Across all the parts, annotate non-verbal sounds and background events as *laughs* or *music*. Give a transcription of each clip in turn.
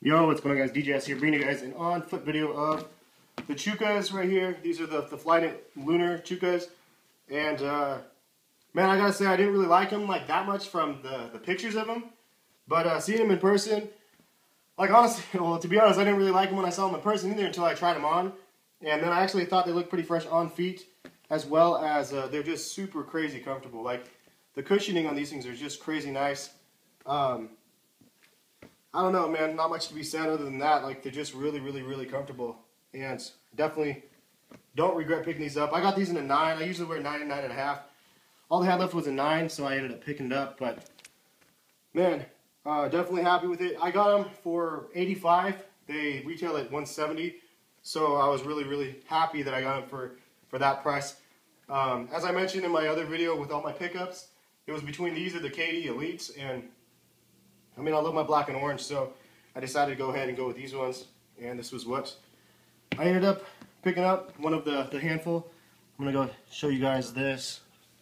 Yo, what's going on guys? DJ Hes here bringing you guys an on-foot video of the Chukkas right here. These are the, the Flyknit Lunar Chukkas. And, uh, man, I gotta say, I didn't really like them like that much from the, the pictures of them. But uh, seeing them in person, like honestly, *laughs* well, to be honest, I didn't really like them when I saw them in person either until I tried them on. And then I actually thought they looked pretty fresh on feet, as well as uh, they're just super crazy comfortable. Like, the cushioning on these things are just crazy nice. Um, I don't know, man. Not much to be said other than that. Like, they're just really, really, really comfortable. And definitely don't regret picking these up. I got these in a 9. I usually wear 9 and 9 and a half. All they had left was a 9, so I ended up picking it up. But, man, uh, definitely happy with it. I got them for 85 They retail at 170 So I was really, really happy that I got them for, for that price. Um, as I mentioned in my other video with all my pickups, it was between these or the KD Elites, and I mean, I love my black and orange, so I decided to go ahead and go with these ones, and this was what I ended up picking up, one of the, the handful. I'm going to go show you guys this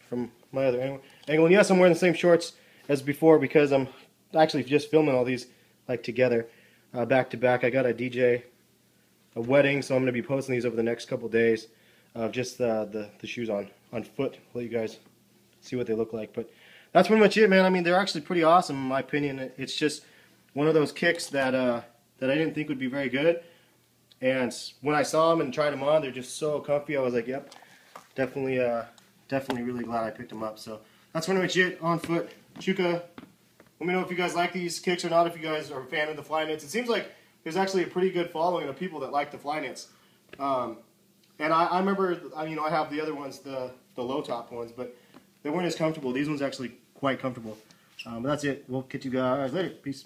from my other angle. And yes, I'm wearing the same shorts as before because I'm actually just filming all these like together, uh, back to back. I got a DJ, a wedding, so I'm going to be posting these over the next couple days of just uh, the, the shoes on, on foot. Let you guys see what they look like. But that's pretty much it, man. I mean, they're actually pretty awesome in my opinion. It's just one of those kicks that uh, that I didn't think would be very good. And when I saw them and tried them on, they're just so comfy. I was like, yep, definitely, uh, definitely really glad I picked them up. So that's pretty much it on foot. Chukka, let me know if you guys like these kicks or not, if you guys are a fan of the Flyknits. It seems like there's actually a pretty good following of people that like the Flyknits. Um, and I, I remember, you know, I have the other ones, the, the low top ones, but they weren't as comfortable. These ones actually quite comfortable. Um, but that's it. We'll catch you guys later. Peace.